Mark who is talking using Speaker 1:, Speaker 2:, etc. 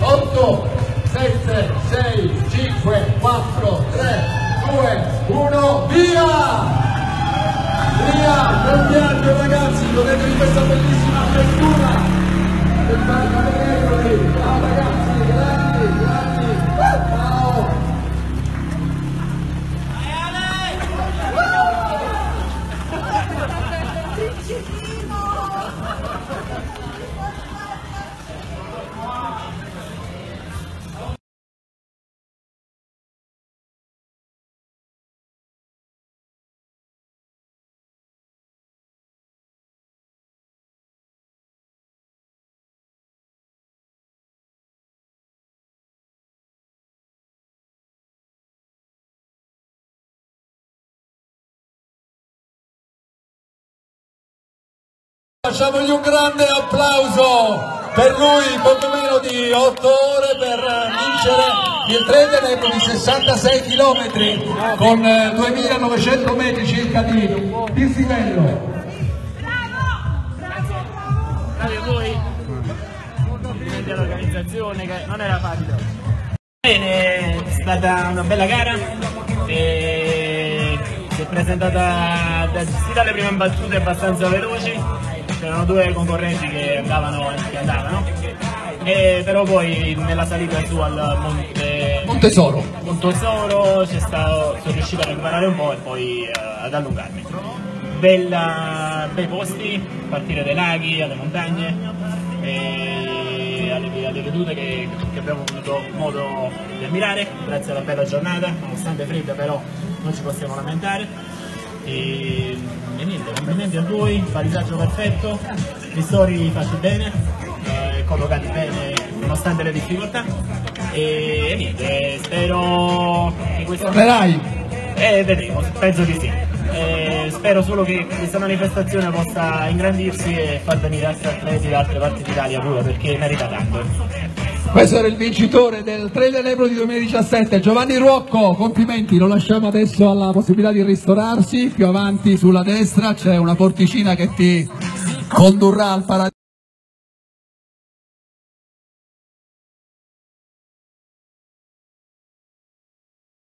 Speaker 1: 8, 7, 6, 5, 4, 3, 2, 1, via! Via! Buon viaggio ragazzi, Facciamogli un grande applauso per lui, poco meno di 8 ore per vincere il treno di 66 km con eh, 2900 metri circa di dislivello.
Speaker 2: Bravi a voi. Complimenti all'organizzazione che non era facile. Bene, è stata una bella gara. E si è presentata sì dalle prime battute abbastanza veloci. C'erano due concorrenti che andavano, che andavano. E però poi nella salita su al monte
Speaker 1: Montesoro.
Speaker 2: Montesoro stato, sono riuscito a recuperare un po' e poi eh, ad allungarmi. Bella, bei posti, partire dai laghi, alle montagne, e alle, alle vedute che, che abbiamo avuto modo di ammirare, grazie alla bella giornata, nonostante fredda però non ci possiamo lamentare. E, e complimenti a voi, palisaggio perfetto, ristori fatti bene, eh, collocati bene nonostante le difficoltà. E, e niente, spero che questa
Speaker 1: Tornerai.
Speaker 2: eh, vedremo, penso di sì. Eh, spero solo che questa manifestazione possa ingrandirsi e far venire altri atleti da altre parti d'Italia pure perché merita tanto.
Speaker 1: Questo era il vincitore del Trail Ebro di 2017, Giovanni Ruocco, complimenti, lo lasciamo adesso alla possibilità di ristorarsi, più avanti sulla destra c'è una porticina che ti condurrà al paradiso.